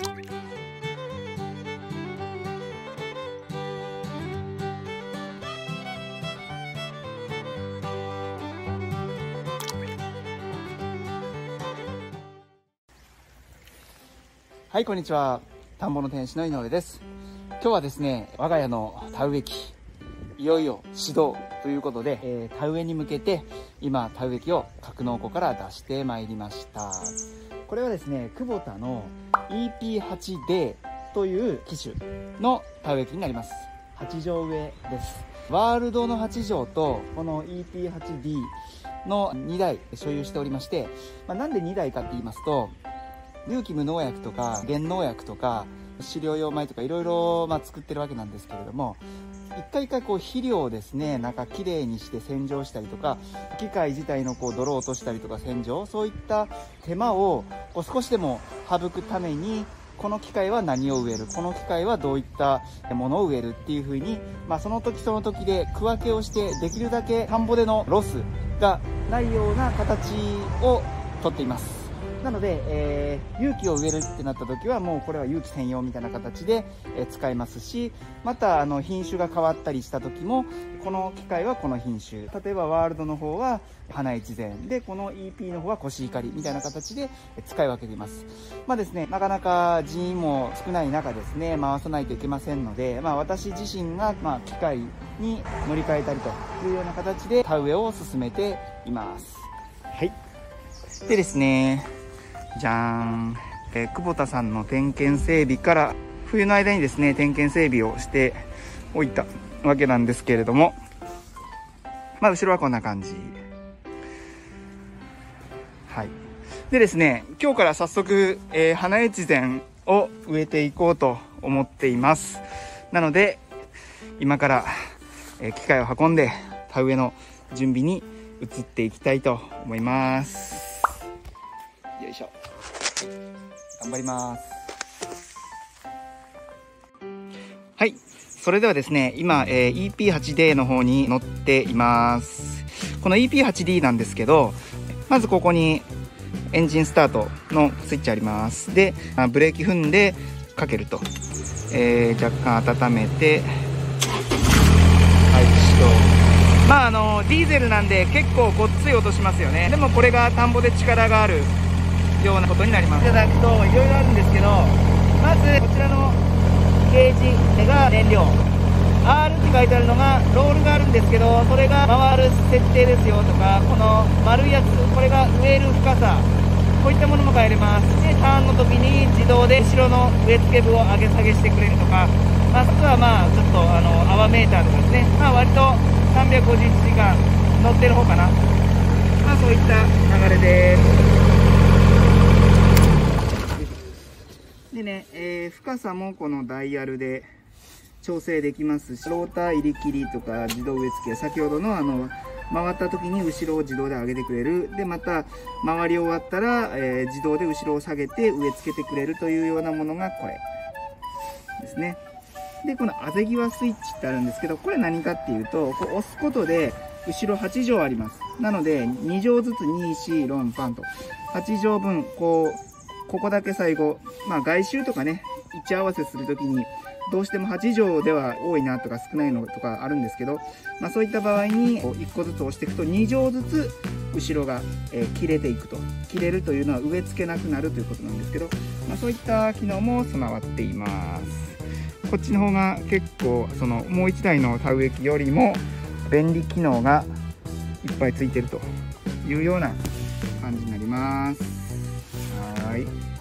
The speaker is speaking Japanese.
はいこんにちは。田んぼの天使の井上です。今日はですね我が家の田植え機いよいよ始動ということで、えー、田植えに向けて今田植え機を格納庫から出してまいりました。これはですね久保田の EP8D という機種の田植え機になります。8畳上です。ワールドの8畳とこの EP8D の2台所有しておりまして、まあ、なんで2台かって言いますと有機無農薬とか減農薬とか飼料用米とかいろいろ作ってるわけなんですけれども一回一回こう肥料をですねなんかきれいにして洗浄したりとか機械自体のこう泥を落としたりとか洗浄そういった手間をこう少しでも省くためにこの機械は何を植えるこの機械はどういったものを植えるっていう風にまあ、その時その時で区分けをしてできるだけ田んぼでのロスがないような形をとっています。なので、えー、有機を植えるってなった時はもうこれは有機専用みたいな形で、えー、使えますしまたあの品種が変わったりした時もこの機械はこの品種。例えばワールドの方は花一膳でこの EP の方はコシヒカリみたいな形で使い分けています。まあですねなかなか人員も少ない中ですね回さないといけませんので、まあ、私自身が、まあ、機械に乗り換えたりというような形で田植えを進めています。はい。でですねじゃーん、え、久保田さんの点検整備から冬の間にですね点検整備をしておいたわけなんですけれどもまあ後ろはこんな感じ。はい。でですね今日から早速、えー、花越前を植えていこうと思っています。なので今から、えー、機械を運んで田植えの準備に移っていきたいと思います。よいしょ。頑張ります。はい。それではですね今、えー、EP8D の方に乗っています。この EP8D なんですけどまずここにエンジンスタートのスイッチあります。でブレーキ踏んでかけると、えー、若干温めてはい始動まああのディーゼルなんで結構ごっつい音しますよね。でもこれが田んぼで力があるようなことになります。いただくといろいろあるんですけどまずこちらのゲージが燃料。R って書いてあるのがロールがあるんですけどそれが回る設定ですよとかこの丸いやつこれが植える深さこういったものも変えれます。でターンの時に自動で後ろの植え付け部を上げ下げしてくれるとか、まあ、そこはまあちょっとあの泡メーターとかですね、まあ、割と350時間乗ってる方かな、まあ、そういった流れです。でね、えー、深さもこのダイヤルで調整できますし、ローター入り切りとか自動植え付け、先ほどのあの、回った時に後ろを自動で上げてくれる。で、また、回り終わったら、えー、自動で後ろを下げて植え付けてくれるというようなものがこれですね。で、このあぜ際スイッチってあるんですけど、これ何かっていうと、こう押すことで、後ろ8畳あります。なので、2畳ずつ2、4、4、パンと、8畳分、こう、ここだけ最後、まあ外周とかね、位置合わせするときに、どうしても8畳では多いなとか少ないのとかあるんですけど、まあ、そういった場合に1個ずつ押していくと2畳ずつ後ろが、え切れていくと。切れるというのは植え付けなくなるということなんですけど、まあ、そういった機能も備わっています。こっちの方が結構そのもう1台の田植え機よりも便利機能がいっぱいついてるというような感じになります。Right.